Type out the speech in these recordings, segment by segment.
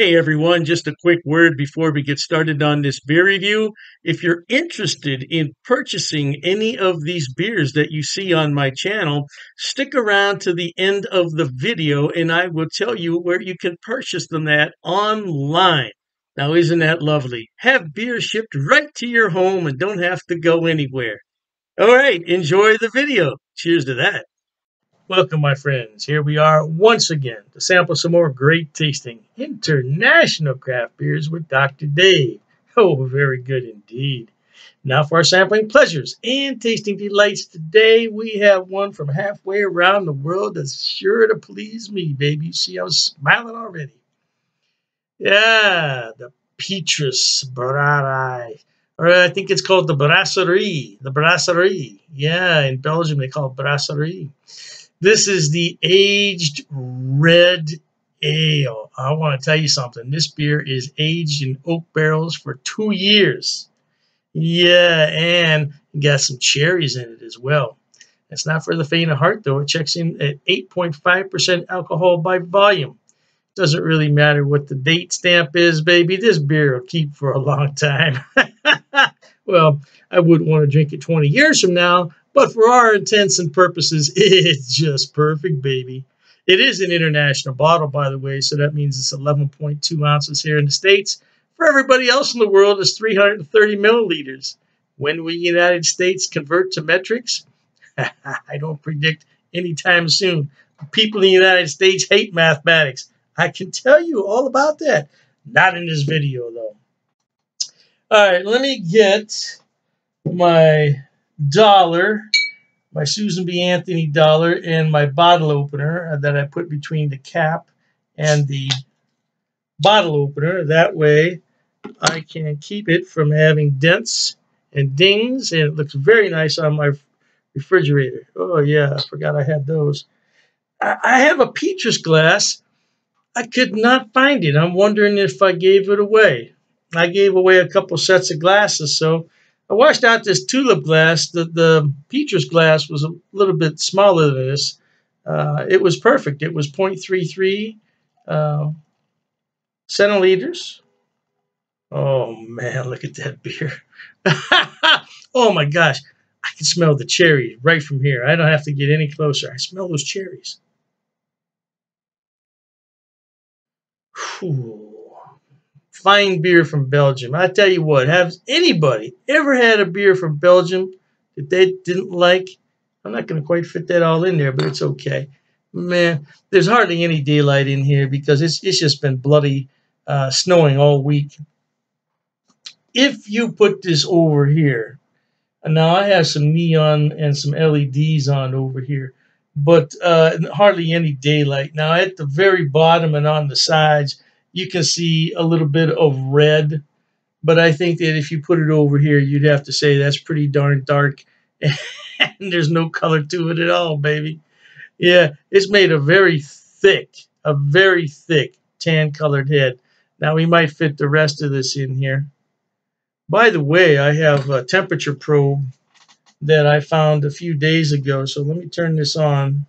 Hey everyone, just a quick word before we get started on this beer review. If you're interested in purchasing any of these beers that you see on my channel, stick around to the end of the video and I will tell you where you can purchase them at online. Now, isn't that lovely? Have beer shipped right to your home and don't have to go anywhere. All right, enjoy the video. Cheers to that. Welcome, my friends. Here we are once again to sample some more great tasting international craft beers with Dr. Dave. Oh, very good indeed. Now for our sampling pleasures and tasting delights today, we have one from halfway around the world that's sure to please me, baby. You see, I'm smiling already. Yeah, the Petrus Brouwerij. Or I think it's called the Brasserie. The Brasserie. Yeah, in Belgium they call it Brasserie. This is the aged red ale. I want to tell you something. This beer is aged in oak barrels for two years. Yeah, and got some cherries in it as well. It's not for the faint of heart, though. It checks in at 8.5% alcohol by volume. Doesn't really matter what the date stamp is, baby. This beer will keep for a long time. well, I wouldn't want to drink it 20 years from now, but for our intents and purposes, it's just perfect, baby. It is an international bottle, by the way, so that means it's 11.2 ounces here in the States. For everybody else in the world, it's 330 milliliters. When we United States convert to metrics, I don't predict anytime soon. People in the United States hate mathematics. I can tell you all about that. Not in this video, though. All right, let me get my dollar, my Susan B. Anthony dollar, and my bottle opener uh, that I put between the cap and the bottle opener. That way I can keep it from having dents and dings, and it looks very nice on my refrigerator. Oh, yeah, I forgot I had those. I have a Petrus glass. I could not find it. I'm wondering if I gave it away. I gave away a couple sets of glasses, so I washed out this tulip glass. The, the Petrus glass was a little bit smaller than this. Uh, it was perfect. It was 0.33 uh, centiliters. Oh, man, look at that beer. oh, my gosh. I can smell the cherries right from here. I don't have to get any closer. I smell those cherries. Whew fine beer from Belgium. I tell you what, has anybody ever had a beer from Belgium that they didn't like? I'm not going to quite fit that all in there, but it's okay. Man, there's hardly any daylight in here because it's, it's just been bloody uh, snowing all week. If you put this over here, now I have some neon and some LEDs on over here, but uh, hardly any daylight. Now at the very bottom and on the sides, you can see a little bit of red. But I think that if you put it over here, you'd have to say that's pretty darn dark. and there's no color to it at all, baby. Yeah, it's made a very thick, a very thick tan colored head. Now we might fit the rest of this in here. By the way, I have a temperature probe that I found a few days ago. So let me turn this on.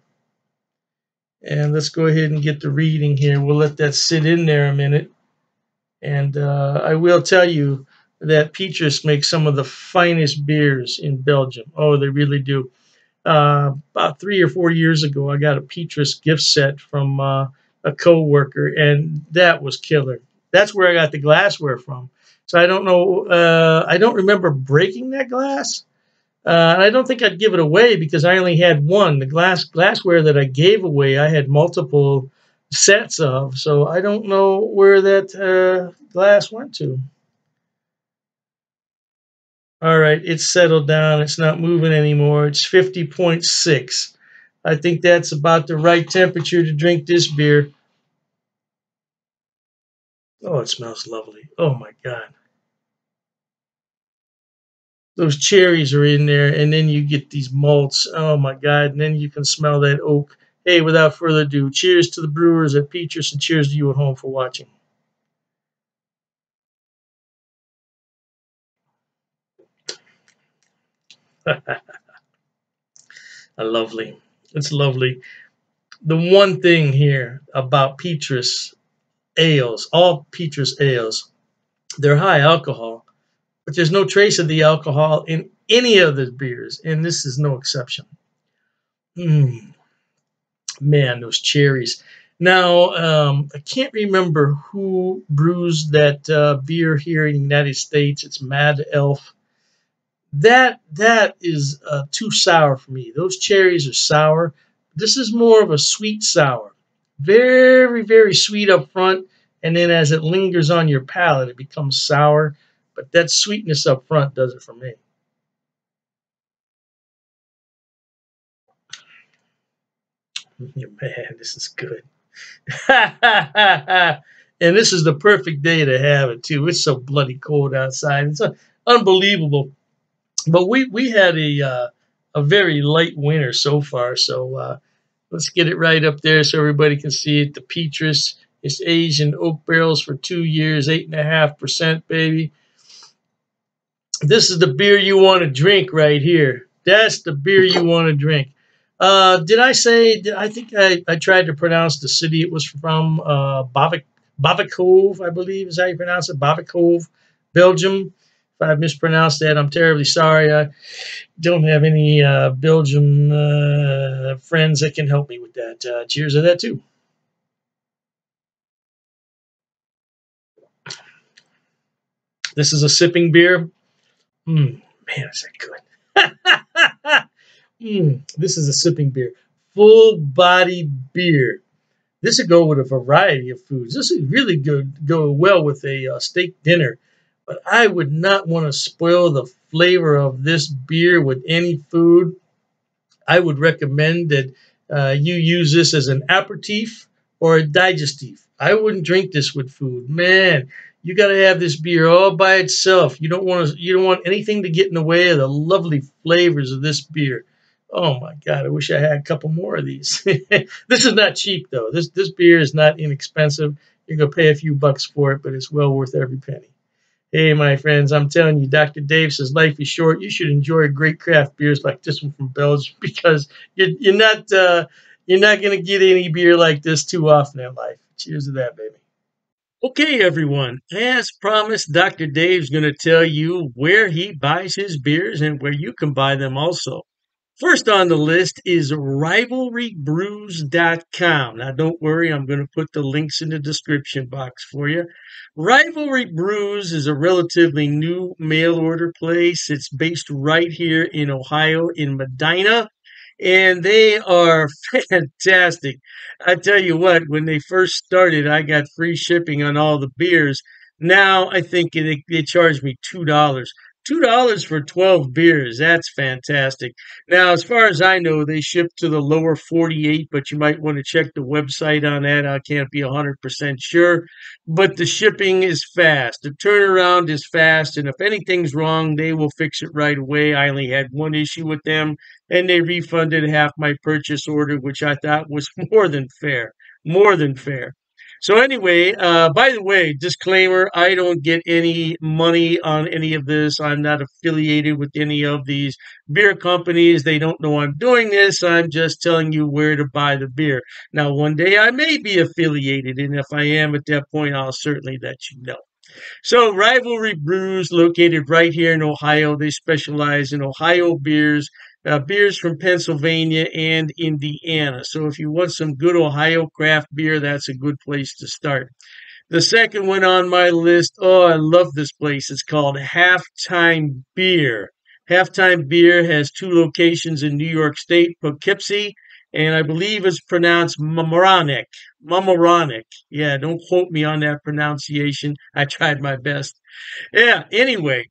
And let's go ahead and get the reading here. We'll let that sit in there a minute. And uh, I will tell you that Petrus makes some of the finest beers in Belgium. Oh, they really do. Uh, about three or four years ago, I got a Petrus gift set from uh, a co-worker, and that was killer. That's where I got the glassware from. So I don't know. Uh, I don't remember breaking that glass, uh, and I don't think I'd give it away because I only had one. The glass glassware that I gave away, I had multiple sets of. So I don't know where that uh, glass went to. All right, it's settled down. It's not moving anymore. It's 50.6. I think that's about the right temperature to drink this beer. Oh, it smells lovely. Oh my God those cherries are in there, and then you get these malts. Oh my God! And then you can smell that oak. Hey, without further ado, cheers to the brewers at Petrus, and cheers to you at home for watching. A lovely. It's lovely. The one thing here about Petrus ales, all Petrus ales. They're high alcohol, but there's no trace of the alcohol in any of the beers, and this is no exception. Mm. Man, those cherries. Now, um, I can't remember who brews that uh, beer here in the United States. It's Mad Elf. That that is uh, too sour for me. Those cherries are sour. This is more of a sweet sour. Very, very sweet up front, and then as it lingers on your palate, it becomes sour. But that sweetness up front does it for me. Man, this is good. and this is the perfect day to have it too. It's so bloody cold outside. It's uh, unbelievable. But we we had a uh, a very light winter so far. So uh, let's get it right up there so everybody can see it. The Petrus it's aged in oak barrels for two years, eight and a half percent, baby. This is the beer you want to drink right here. That's the beer you want to drink. Uh, did I say? Did, I think I, I tried to pronounce the city it was from. Uh, I believe is how you pronounce it. Bavikhove, Belgium. If I mispronounced that, I'm terribly sorry. I don't have any uh, Belgium uh, friends that can help me with that. Uh, cheers to that too. This is a sipping beer. Mm, man, is that good? Mm, this is a sipping beer. Full body beer. This would go with a variety of foods. This would really go, go well with a uh, steak dinner. But I would not want to spoil the flavor of this beer with any food. I would recommend that uh, you use this as an aperitif or a digestif. I wouldn't drink this with food. Man, you got to have this beer all by itself. You don't want to. You don't want anything to get in the way of the lovely flavors of this beer. Oh my God, I wish I had a couple more of these. this is not cheap though. This this beer is not inexpensive. You're gonna pay a few bucks for it, but it's well worth every penny. Hey, my friends, I'm telling you, Dr. Dave says life is short. You should enjoy great craft beers like this one from Belgium because you're, you're not uh, you're not gonna get any beer like this too often in life. Cheers to that, baby. Okay, everyone. As promised, Dr. Dave's going to tell you where he buys his beers and where you can buy them also. First on the list is rivalrybrews.com. Now, don't worry, I'm going to put the links in the description box for you. Rivalry Brews is a relatively new mail order place. It's based right here in Ohio, in Medina, and they are fantastic. I tell you what, when they first started, I got free shipping on all the beers. Now I think they, they charge me $2 two dollars for 12 beers. That's fantastic. Now as far as i know they ship to the lower 48 but you might want to check the website on that. I can't be 100% sure but the shipping is fast. The turnaround is fast and if anything's wrong they will fix it right away. I only had one issue with them and they refunded half my purchase order which i thought was more than fair more than fair so anyway, uh, by the way, disclaimer: I don't get any money on any of this. I'm not affiliated with any of these beer companies. They don't know I'm doing this. I'm just telling you where to buy the beer. Now, one day I may be affiliated, and if I am at that point, I'll certainly let you know. So, Rivalry Brews, located right here in Ohio, they specialize in Ohio beers uh, beers from Pennsylvania and Indiana. So if you want some good Ohio craft beer, that's a good place to start. The second one on my list, oh, I love this place. It's called Halftime Beer. Halftime Beer has two locations in New York State, Poughkeepsie, and I believe it's pronounced Mamaroneck. Mamaroneck. Yeah, don't quote me on that pronunciation. I tried my best. Yeah, anyway,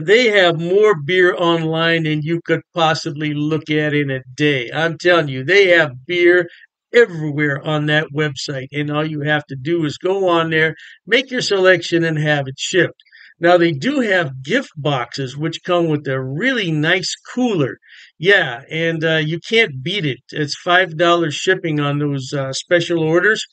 they have more beer online than you could possibly look at in a day. I'm telling you, they have beer everywhere on that website. And all you have to do is go on there, make your selection, and have it shipped. Now, they do have gift boxes, which come with a really nice cooler. Yeah, and uh, you can't beat it. It's $5 shipping on those uh, special orders.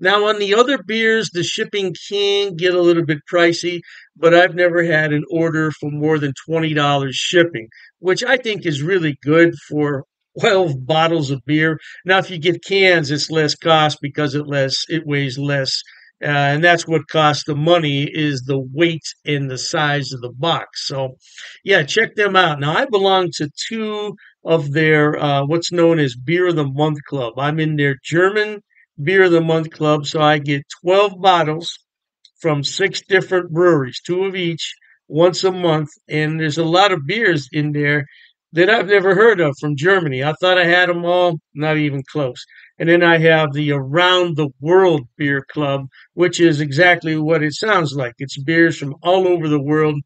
Now, on the other beers, the shipping can get a little bit pricey, but I've never had an order for more than $20 shipping, which I think is really good for 12 bottles of beer. Now, if you get cans, it's less cost because it less it weighs less Uh, and that's what costs the money is the weight and the size of the box. So, yeah, check them out. Now, I belong to two of their uh, what's known as Beer of the Month Club. I'm in their German Beer of the Month Club, so I get 12 bottles from six different breweries, two of each, once a month. And there's a lot of beers in there that I've never heard of from Germany. I thought I had them all, not even close. And then I have the Around the World Beer Club, which is exactly what it sounds like. It's beers from all over the world.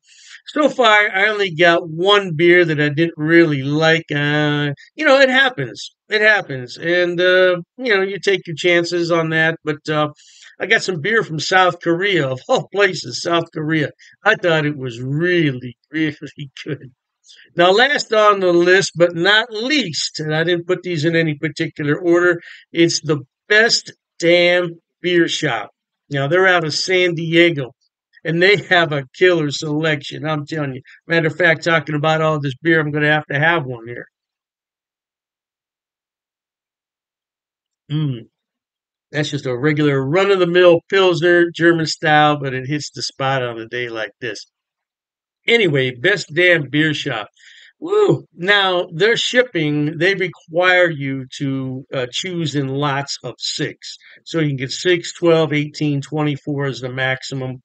So far, I only got one beer that I didn't really like. Uh, you know, it happens. It happens. And, uh, you know, you take your chances on that. But uh, I got some beer from South Korea, of all places, South Korea. I thought it was really, really good. Now, last on the list, but not least, and I didn't put these in any particular order, it's the best damn beer shop. Now, they're out of San Diego, and they have a killer selection. I'm telling you. Matter of fact, talking about all this beer, I'm going to have to have one here. Mm. That's just a regular run of the mill Pilsner, German style, but it hits the spot on a day like this. Anyway, best damn beer shop. Woo! Now, their shipping, they require you to uh, choose in lots of six. So you can get 6, 12, 18, 24 is the maximum.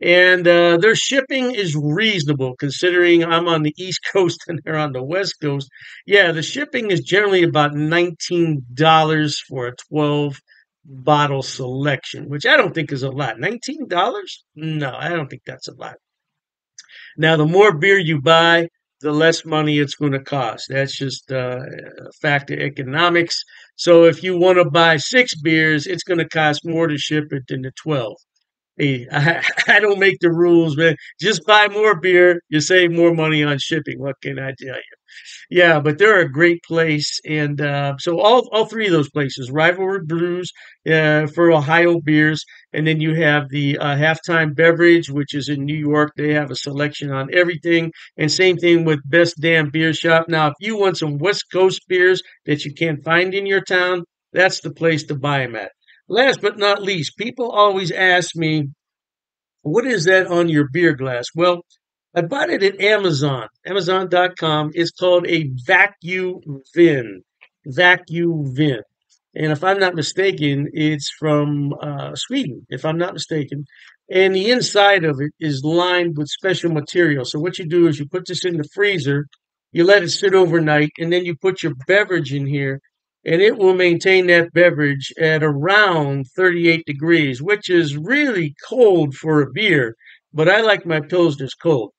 And uh, their shipping is reasonable considering I'm on the East Coast and they're on the West Coast. Yeah, the shipping is generally about $19 for a 12 bottle selection, which I don't think is a lot. $19? No, I don't think that's a lot. Now, the more beer you buy, the less money it's going to cost. That's just uh, a fact of economics. So if you want to buy six beers, it's going to cost more to ship it than the 12. Hey, I, I don't make the rules, man. Just buy more beer. You save more money on shipping. What can I tell you? Yeah, but they're a great place, and uh, so all all three of those places, Rivalry Brews uh, for Ohio beers, and then you have the uh, Halftime Beverage, which is in New York. They have a selection on everything, and same thing with Best Damn Beer Shop. Now, if you want some West Coast beers that you can't find in your town, that's the place to buy them at. Last but not least, people always ask me, "What is that on your beer glass?" Well, I bought it at Amazon, Amazon.com. It's called a vacuum vin. Vacuum vin. And if I'm not mistaken, it's from uh, Sweden, if I'm not mistaken. And the inside of it is lined with special material. So what you do is you put this in the freezer, you let it sit overnight, and then you put your beverage in here, and it will maintain that beverage at around 38 degrees, which is really cold for a beer. But I like my pilsners cold.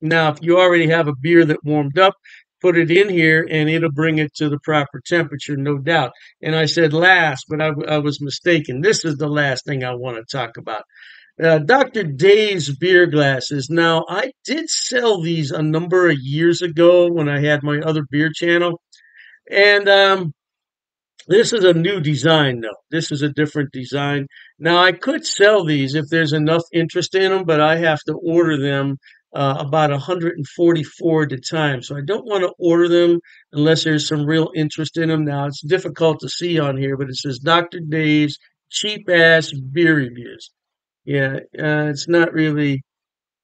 Now, if you already have a beer that warmed up, put it in here and it'll bring it to the proper temperature, no doubt. And I said last, but I, I was mistaken. This is the last thing I want to talk about. Uh, Dr. Dave's beer glasses. Now, I did sell these a number of years ago when I had my other beer channel. And um, this is a new design, though. This is a different design. Now, I could sell these if there's enough interest in them, but I have to order them uh, about 144 at a time. So I don't want to order them unless there's some real interest in them. Now it's difficult to see on here, but it says Dr. Dave's cheap ass beer reviews. Yeah, uh, it's not really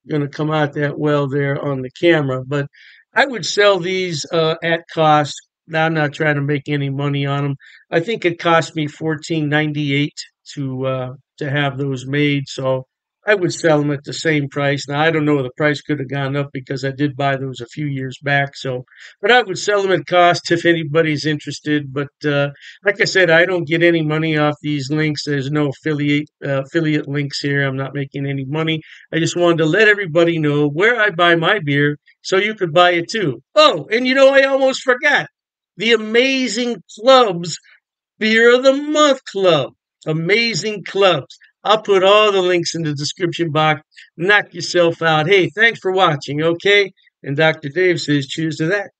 going to come out that well there on the camera, but I would sell these uh, at cost. Now I'm not trying to make any money on them. I think it cost me 14.98 to uh, to have those made. So I would sell them at the same price. Now I don't know the price could have gone up because I did buy those a few years back. So, but I would sell them at cost if anybody's interested. But uh, like I said, I don't get any money off these links. There's no affiliate uh, affiliate links here. I'm not making any money. I just wanted to let everybody know where I buy my beer so you could buy it too. Oh, and you know I almost forgot the amazing clubs beer of the month club. Amazing clubs. I'll put all the links in the description box. Knock yourself out. Hey, thanks for watching, okay? And Dr. Dave says, cheers to that.